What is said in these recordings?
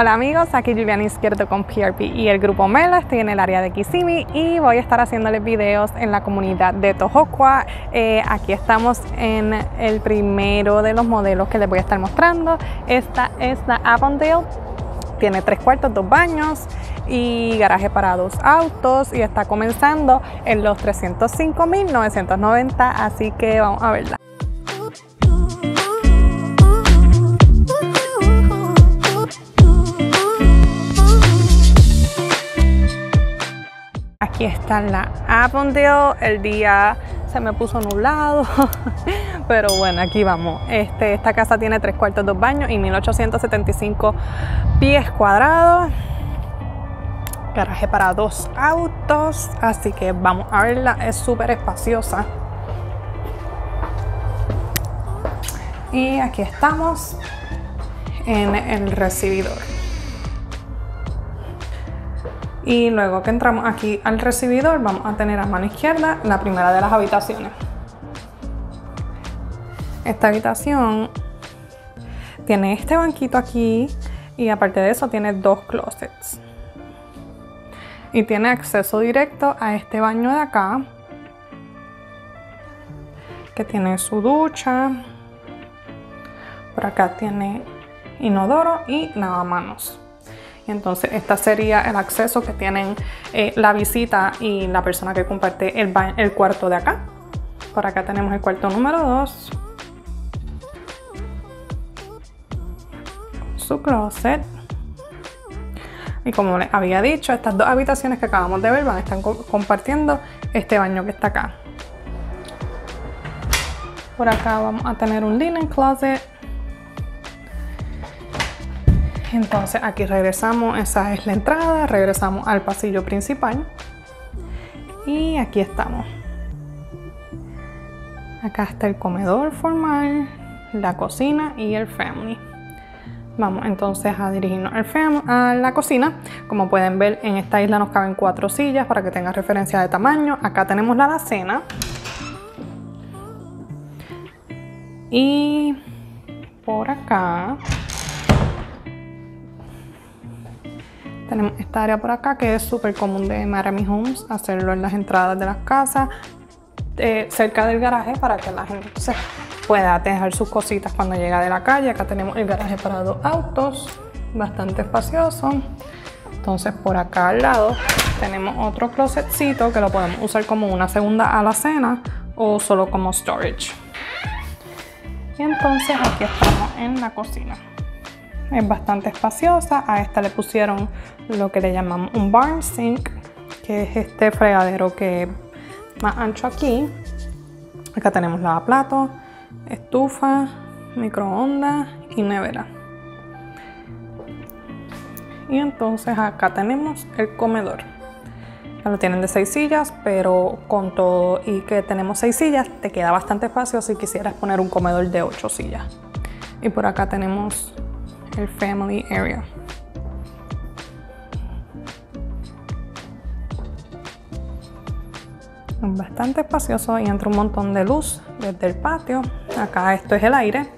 Hola amigos, aquí Juliana Izquierdo con PRP y el grupo Melo. Estoy en el área de Kissimmee y voy a estar haciéndoles videos en la comunidad de Tohoqua. Eh, aquí estamos en el primero de los modelos que les voy a estar mostrando. Esta es la Avondale. Tiene tres cuartos, dos baños y garaje para dos autos y está comenzando en los 305.990, así que vamos a verla. Aquí está la Avondale. El día se me puso nublado, pero bueno, aquí vamos. Este, esta casa tiene tres cuartos, dos baños y 1875 pies cuadrados. Garaje para dos autos, así que vamos a verla. Es súper espaciosa. Y aquí estamos en el recibidor. Y luego que entramos aquí al recibidor, vamos a tener a mano izquierda la primera de las habitaciones. Esta habitación tiene este banquito aquí y aparte de eso tiene dos closets. Y tiene acceso directo a este baño de acá, que tiene su ducha. Por acá tiene inodoro y lavamanos entonces, este sería el acceso que tienen eh, la visita y la persona que comparte el, el cuarto de acá. Por acá tenemos el cuarto número 2. Su closet. Y como les había dicho, estas dos habitaciones que acabamos de ver van a estar compartiendo este baño que está acá. Por acá vamos a tener un linen closet entonces aquí regresamos, esa es la entrada, regresamos al pasillo principal y aquí estamos. Acá está el comedor formal, la cocina y el family. Vamos entonces a dirigirnos al a la cocina. Como pueden ver, en esta isla nos caben cuatro sillas para que tengan referencia de tamaño. Acá tenemos la alacena. Y por acá Tenemos esta área por acá que es súper común de Miami Homes, hacerlo en las entradas de las casas, eh, cerca del garaje para que la gente pueda dejar sus cositas cuando llega de la calle. Acá tenemos el garaje para dos autos, bastante espacioso. Entonces por acá al lado tenemos otro closetcito que lo podemos usar como una segunda alacena o solo como storage. Y entonces aquí estamos en la cocina es bastante espaciosa. A esta le pusieron lo que le llamamos un barn sink, que es este fregadero que es más ancho aquí. Acá tenemos lavaplatos, estufa, microondas y nevera. Y entonces acá tenemos el comedor. Ya lo tienen de seis sillas, pero con todo y que tenemos seis sillas, te queda bastante espacio si quisieras poner un comedor de ocho sillas. Y por acá tenemos el family area. Bastante espacioso y entra un montón de luz desde el patio. Acá esto es el aire.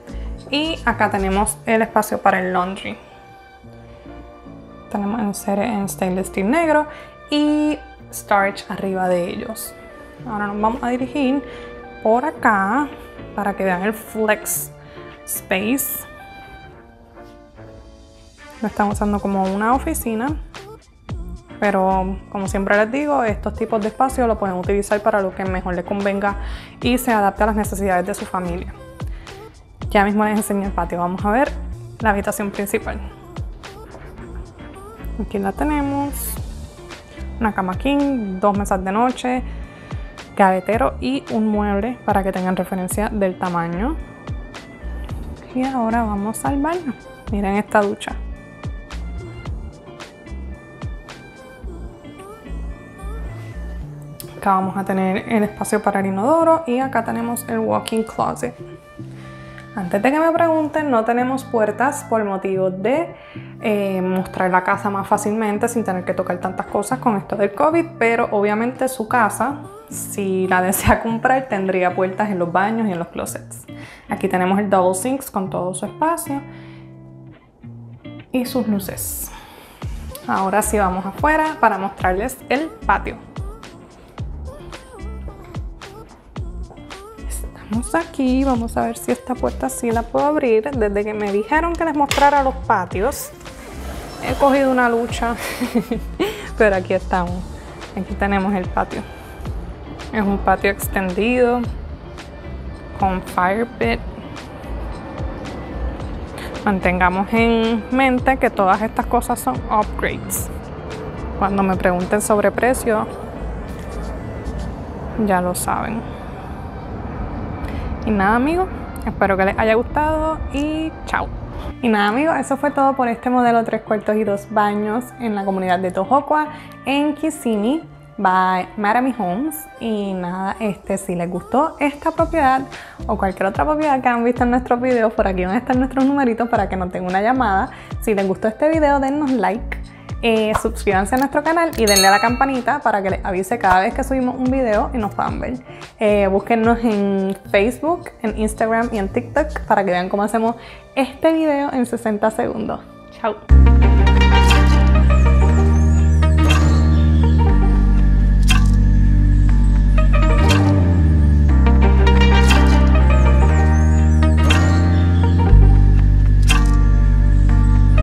Y acá tenemos el espacio para el laundry. Tenemos en serie en stainless steel negro y starch arriba de ellos. Ahora nos vamos a dirigir por acá para que vean el flex space lo están usando como una oficina. Pero como siempre les digo, estos tipos de espacios lo pueden utilizar para lo que mejor les convenga y se adapte a las necesidades de su familia. Ya mismo les enseño el patio. Vamos a ver la habitación principal. Aquí la tenemos. Una cama king, dos mesas de noche, gavetero y un mueble para que tengan referencia del tamaño. Y ahora vamos al baño. Miren esta ducha. Acá vamos a tener el espacio para el inodoro y acá tenemos el walking closet. Antes de que me pregunten, no tenemos puertas por motivo de eh, mostrar la casa más fácilmente sin tener que tocar tantas cosas con esto del COVID, pero obviamente su casa, si la desea comprar, tendría puertas en los baños y en los closets. Aquí tenemos el double sinks con todo su espacio y sus luces. Ahora sí vamos afuera para mostrarles el patio. Estamos aquí, vamos a ver si esta puerta sí la puedo abrir. Desde que me dijeron que les mostrara los patios, he cogido una lucha, pero aquí estamos. Aquí tenemos el patio. Es un patio extendido con fire pit. Mantengamos en mente que todas estas cosas son upgrades. Cuando me pregunten sobre precio, ya lo saben. Y nada amigos, espero que les haya gustado y chao. Y nada amigos, eso fue todo por este modelo 3 cuartos y 2 baños en la comunidad de Tohoku en Kissimmee by Marami Homes. Y nada, este, si les gustó esta propiedad o cualquier otra propiedad que han visto en nuestros videos, por aquí van a estar nuestros numeritos para que nos tengan una llamada. Si les gustó este video, dennos like. Eh, suscríbanse a nuestro canal y denle a la campanita para que les avise cada vez que subimos un video y nos puedan ver. Eh, búsquennos en Facebook, en Instagram y en TikTok para que vean cómo hacemos este video en 60 segundos. Chao.